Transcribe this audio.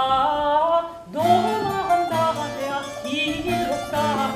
아, 노망한 나가야 이롭다.